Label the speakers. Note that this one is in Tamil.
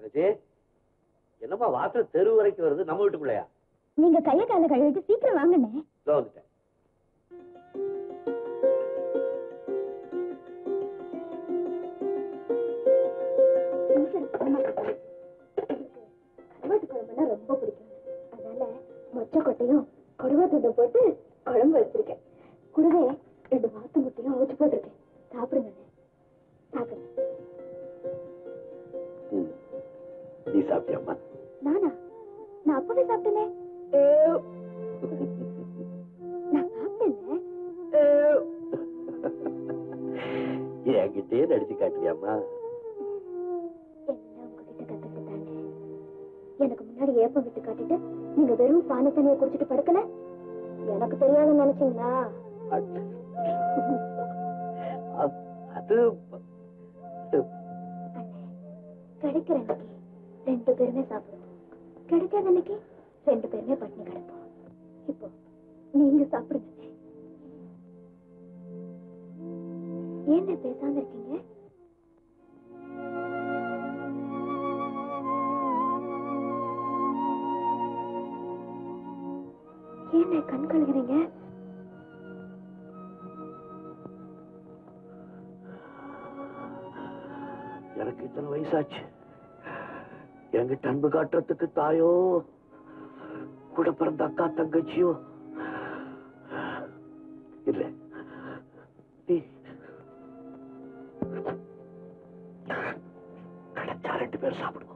Speaker 1: தங்கச்சி என்னம்மா வாசல் தெரு வரைக்கும் வருது? நம்ம வீட்டுக்குள்ளயா
Speaker 2: நீங்க கைய கால கழுவிட்டு சீக்கிரம் வாங்கண்ணே.
Speaker 1: இதோ வந்துட்டேன்.
Speaker 2: கருவாட்டு குழம்புனா ரொம்ப பிடிக்கும். அதனால மொச்சை கொட்டையும் கொடுவா துண்டை போட்டு குழம்பு வச்சிருக்கேன். கூடவே ரெண்டு வாத்து முட்டையும் அவிச்சு போட்டிருக்கேன். சாப்பிடுங்க சாப்பிடுங்க.
Speaker 1: நீ சாப்பிட்டியாம்மா
Speaker 2: நானா? நான் அப்பவே சாப்பிட்டேனே. நான் சாப்பிட்டேனே.
Speaker 1: என்கிட்டயே நடிச்சு காட்டுறியாம்மா
Speaker 2: எனக்கு முன்னாடி ஏப்பம் விட்டு காட்டிட்டு நீங்க வெறும் பானை தண்ணியை குடிச்சிட்டு படுக்கல? எனக்கு தெரியாதுன்னு நினைச்சீங்களா?
Speaker 1: அது- அது
Speaker 2: அண்ணே, கிடைக்கிற அன்னைக்கு ரெண்டு பேருமே சாப்பிடுவோம். கிடைக்காத அன்னைக்கு ரெண்டு பேருமே பட்டினி கிடப்போம். இப்போ நீங்க சாப்பிடுங்க. ஏன் பேசாம இருக்கீங்க? ஏன் கண் கழுகுறீங்க
Speaker 1: எனக்கு இத்தனை வயசாச்சு. என்கிட்ட அன்பு காட்டுறதுக்கு தாயோ? கூட பிறந்த அக்கா தங்கச்சியோ? இல்ல. நீ கிடைச்சா ரெண்டு பேரும் சாப்பிடுவோம்